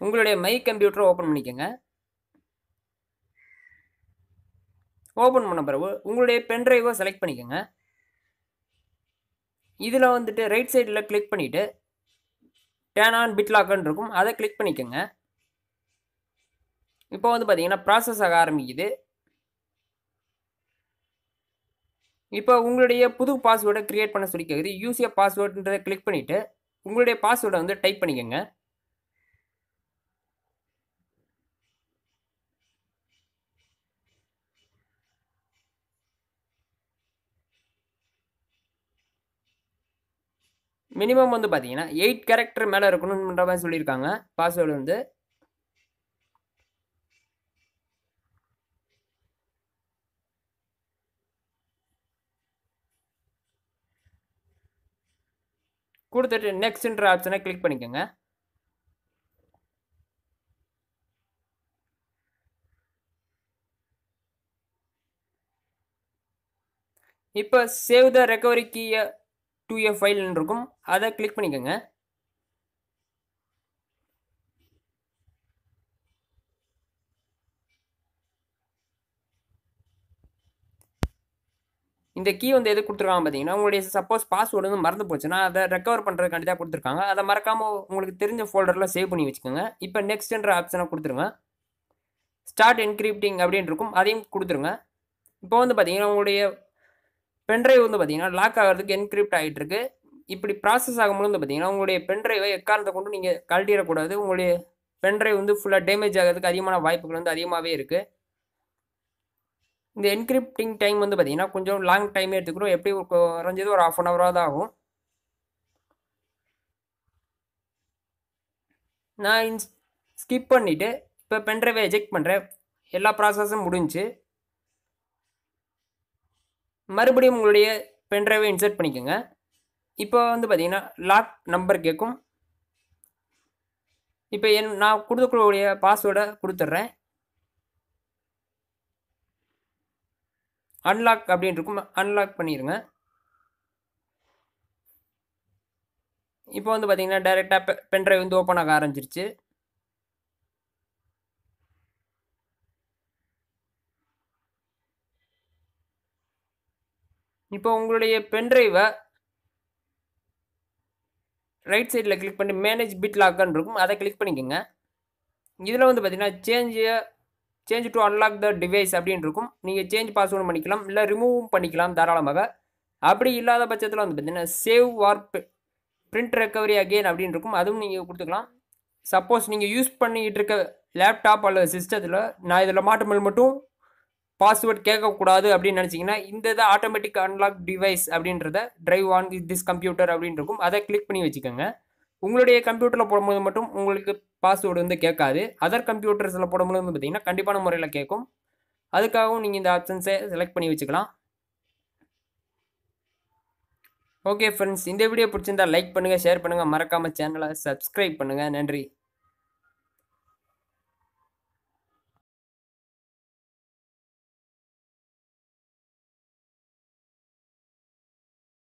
உங்களுடைய மை கம்ப்யூட்டரை ஓப்பன் பண்ணிக்கோங்க. ஓப்பன் பண்ண பிறகு உங்களுடைய பென்ட்ரைவை செலக்ட் பண்ணிக்கோங்க. இதில் வந்துட்டு ரைட் சைடில் கிளிக் பண்ணிவிட்டு டேன் ஆன் பிட் இருக்கும். அதை கிளிக் பண்ணிக்கோங்க. இப்போ வந்து பார்த்தீங்கன்னா ப்ராசஸ் ஆக ஆரம்பிக்குது. இப்போ உங்களுடைய புது பாஸ்வேர்டை க்ரியேட் பண்ண சொல்லி கேட்குது யூசிய பாஸ்வேர்டுன்றதை கிளிக் பண்ணிவிட்டு உங்களுடைய பாஸ்வேர்டை வந்து டைப் பண்ணிக்கோங்க. மினிமம் வந்து பார்த்தீங்கன்னா எயிட் கேரக்டர் மேலே இருக்கணும்ன்ற மாதிரி சொல்லியிருக்காங்க. பாஸ்வேர்டு வந்து கொடுத்துட்டு நெக்ஸ்ட்ன்ற ஆப்ஷனை கிளிக் பண்ணிக்கோங்க. இப்போ சேவ் த ரெக்கவரி கீயை டூ ஏ ஃபைல்னு இருக்கும். அதை கிளிக் பண்ணிக்கோங்க. இந்த கீ வந்து எது கொடுத்துருக்காங்க பார்த்தீங்கன்னா உங்களுடைய சப்போஸ் பாஸ்வேர்டு வந்து மறந்து போச்சுன்னா அதை ரெக்கவர் பண்ணுறதுக்காண்டி தான் கொடுத்துருக்காங்க. அதை மறக்காமல் உங்களுக்கு தெரிஞ்ச ஃபோல்டரில் சேவ் பண்ணி வச்சுக்கோங்க. இப்போ நெக்ஸ்ட்ன்ற ஆப்ஷனை கொடுத்துருங்க. ஸ்டார்ட் என்கிரிப்டிங் அப்படின்னு இருக்கும். அதையும் கொடுத்துருங்க. இப்போ வந்து பார்த்தீங்கன்னா உங்களுடைய பென்ட்ரைவ் வந்து பார்த்தீங்கன்னா லாக் ஆகிறதுக்கு என்கிரிப்ட் ஆகிட்டு இருக்கு இப்படி ப்ராசஸ் ஆகும்போது வந்து பார்த்தீங்கன்னா உங்களுடைய பென்ட்ரைவை எக்காரணத்தை கொண்டு நீங்கள் கழட்டிடக்கூடாது. உங்களுடைய பென்ட்ரைவ் வந்து ஃபுல்லாக டேமேஜ் ஆகிறதுக்கு அதிகமான வாய்ப்புகள் வந்து அதிகமாகவே இருக்குது இந்த என்கிரிப்டிங் டைம் வந்து பார்த்தீங்கன்னா கொஞ்சம் லாங் டைம் எடுத்துக்கிறோம். எப்படி குறைஞ்சது ஒரு ஆஃப் அன் ஹவராக தான் ஆகும். நான் ஸ்கிப் பண்ணிவிட்டு இப்போ பென்ட்ரைவை எஜெக்ட் பண்ணுறேன் எல்லா ப்ராசஸும் முடிஞ்சு. மறுபடியும் உங்களுடைய பென்ட்ரைவை இன்சர்ட் பண்ணிக்கோங்க. இப்போ வந்து பார்த்தீங்கன்னா லாக் நம்பர் கேட்கும் இப்போ என் நான் கொடுத்துக்கூடிய பாஸ்வேர்டை கொடுத்துட்றேன். அன்லாக் அப்படின்னு இருக்கும். அன்லாக் பண்ணிடுங்க இப்போ வந்து பார்த்தீங்கன்னா டைரெக்டாக பென்ட்ரைவ் வந்து ஓப்பன் ஆக ஆரம்பிச்சிருச்சு. இப்போ உங்களுடைய பென்ட்ரைவை ரைட் சைடில் கிளிக் பண்ணி மேனேஜ் பிட் லாக்குன்னு இருக்கும். அதை கிளிக் பண்ணிக்கோங்க. இதில் வந்து பார்த்தீங்கன்னா change change to unlock the device அப்படின்னு இருக்கும். நீங்கள் சேஞ்ச் பாஸ்வேர்டு பண்ணிக்கலாம். இல்லை ரிமூவும் பண்ணிக்கலாம் தாராளமாக. அப்படி இல்லாத பட்சத்தில் வந்து பார்த்தீங்கன்னா save or print recovery again அப்படின்னு இருக்கும். அதுவும் நீங்கள் கொடுத்துக்கலாம். சப்போஸ் நீங்கள் யூஸ் பண்ணிக்கிட்டு இருக்க லேப்டாப் அல்லது சிஸ்டத்தில் நான் இதில் மாட்டும்போது மட்டும் பாஸ்வேர்ட் கேட்கக்கூடாது அப்படின்னு நினச்சிங்கன்னா இந்த இதை ஆட்டோமேட்டிக் அன்லாக் டிவைஸ் அப்படின்றத ட்ரைவ் ஆன் திஸ் கம்ப்யூட்டர் அப்படின்னு இருக்கும். அதை கிளிக் பண்ணி வச்சுக்கோங்க. உங்களுடைய கம்ப்யூட்டரில் போடும்போது மட்டும் உங்களுக்கு பாஸ்வேர்டு வந்து கேட்காது. அதர் கம்ப்யூட்டர்ஸில் போடும்போது வந்து பார்த்தீங்கன்னா கண்டிப்பான முறையில் கேட்கும். அதுக்காகவும் நீங்கள் இந்த ஆப்ஷன்ஸை செலக்ட் பண்ணி வச்சுக்கலாம். ஓகே ஃப்ரெண்ட்ஸ் இந்த வீடியோ பிடிச்சிருந்தா லைக் பண்ணுங்கள் ஷேர் பண்ணுங்கள் மறக்காமல் சேனலை சப்ஸ்கிரைப் பண்ணுங்கள் நன்றி.